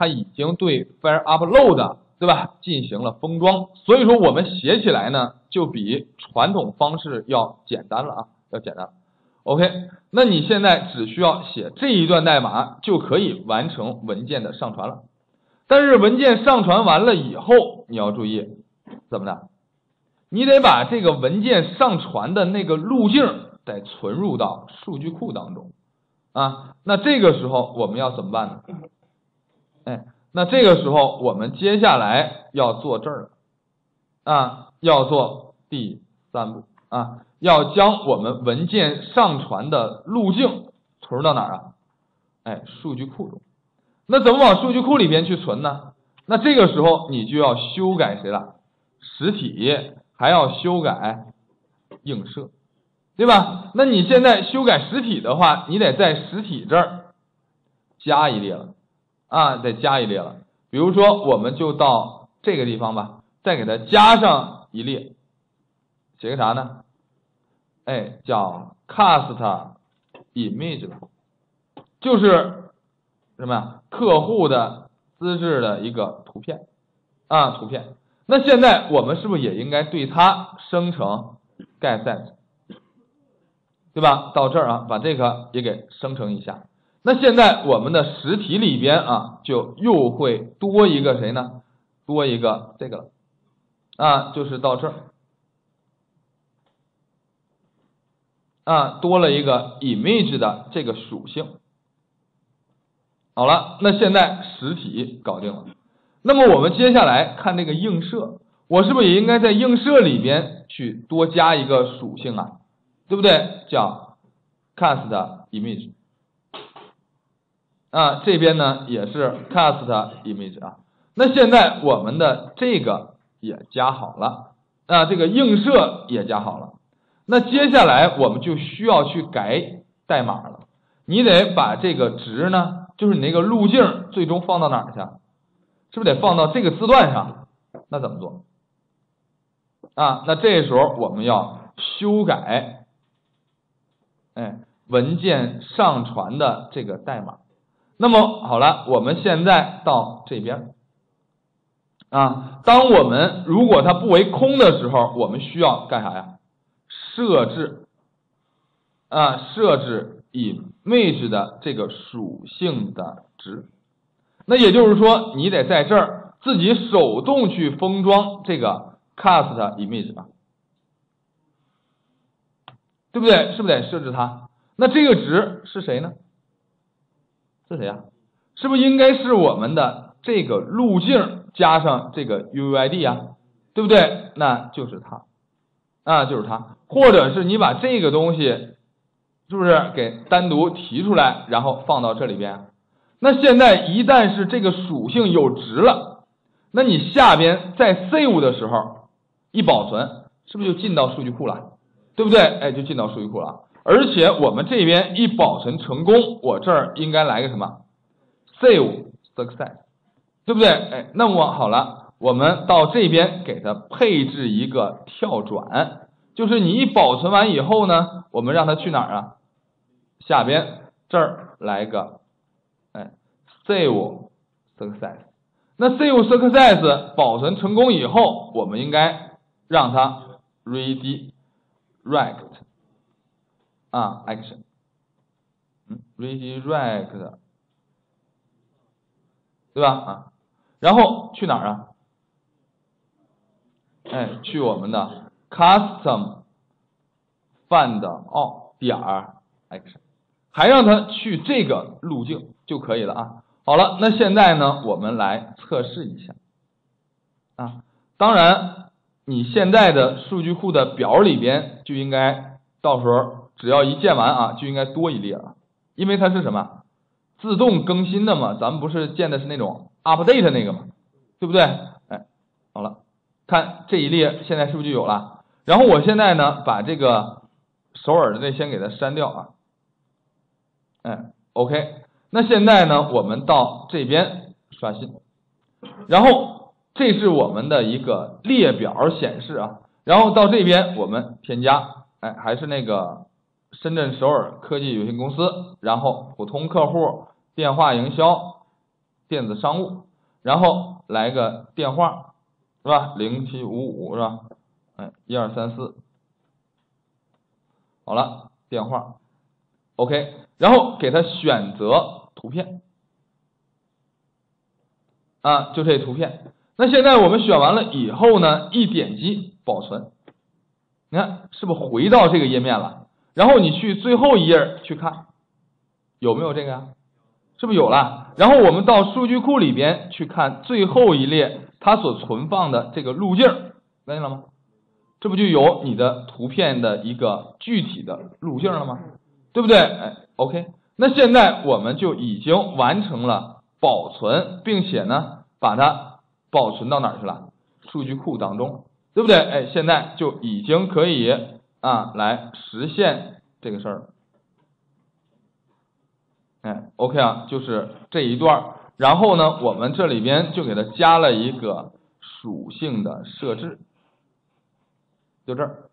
它已经对 Fire Upload 对吧进行了封装，所以说我们写起来呢就比传统方式要简单了啊，要简单。OK，那你现在只需要写这一段代码就可以完成文件的上传了。但是文件上传完了以后，你要注意怎么的？你得把这个文件上传的那个路径得存入到数据库当中啊。那这个时候我们要怎么办呢？哎，那这个时候我们接下来要做这儿啊，要做第三步啊。要将我们文件上传的路径存到哪儿啊？哎，数据库中。那怎么往数据库里边去存呢？那这个时候你就要修改谁了？实体还要修改映射，对吧？那你现在修改实体的话，你得在实体这儿加一列了啊，得加一列了。比如说，我们就到这个地方吧，再给它加上一列，写个啥呢？哎，叫 cast image 就是什么呀？客户的资质的一个图片啊，图片。那现在我们是不是也应该对它生成 getSet，对吧？到这儿啊，把这个也给生成一下。那现在我们的实体里边啊，就又会多一个谁呢？多一个这个了啊，就是到这儿。啊，多了一个 image 的这个属性。好了，那现在实体搞定了。那么我们接下来看这个映射，我是不是也应该在映射里边去多加一个属性啊？对不对？叫 cast image。啊，这边呢也是 cast image 啊。那现在我们的这个也加好了，啊，这个映射也加好了。那接下来我们就需要去改代码了，你得把这个值呢，就是你那个路径最终放到哪儿去？是不是得放到这个字段上？那怎么做？啊，那这时候我们要修改，哎，文件上传的这个代码。那么好了，我们现在到这边啊，当我们如果它不为空的时候，我们需要干啥呀？设置啊，设置 image 的这个属性的值，那也就是说，你得在这儿自己手动去封装这个 cast image 啊，对不对？是不是得设置它？那这个值是谁呢？是谁呀？是不是应该是我们的这个路径加上这个 UUID 啊？对不对？那就是它。啊，就是它，或者是你把这个东西是不是给单独提出来，然后放到这里边？那现在一旦是这个属性有值了，那你下边在 save 的时候一保存，是不是就进到数据库了？对不对？哎，就进到数据库了。而且我们这边一保存成功，我这儿应该来个什么？save success，对不对？哎，那么好了。我们到这边给它配置一个跳转，就是你一保存完以后呢，我们让它去哪儿啊？下边这儿来个，哎，save success。那 save success 保存成功以后，我们应该让它 redirect 啊 action，嗯，redirect，对吧？啊，然后去哪儿啊？哎，去我们的 custom find all 点 action，还让它去这个路径就可以了啊。好了，那现在呢，我们来测试一下啊。当然，你现在的数据库的表里边就应该到时候只要一建完啊，就应该多一列了，因为它是什么自动更新的嘛，咱们不是建的是那种 update 那个嘛，对不对？哎，好了。看这一列现在是不是就有了？然后我现在呢，把这个首尔的那先给它删掉啊。哎，OK。那现在呢，我们到这边刷新，然后这是我们的一个列表显示啊。然后到这边我们添加，哎，还是那个深圳首尔科技有限公司，然后普通客户电话营销电子商务，然后来个电话是吧？零七五五是吧？哎，一二三四，好了，电话，OK，然后给他选择图片啊，就这图片。那现在我们选完了以后呢，一点击保存，你看是不是回到这个页面了？然后你去最后一页去看，有没有这个呀？是不是有了？然后我们到数据库里边去看最后一列它所存放的这个路径，看见了吗？这不就有你的图片的一个具体的路径了吗？对不对？哎，OK，那现在我们就已经完成了保存，并且呢，把它保存到哪儿去了？数据库当中，对不对？哎，现在就已经可以啊来实现这个事儿。哎，OK 啊，就是这一段，然后呢，我们这里边就给它加了一个属性的设置，就这儿。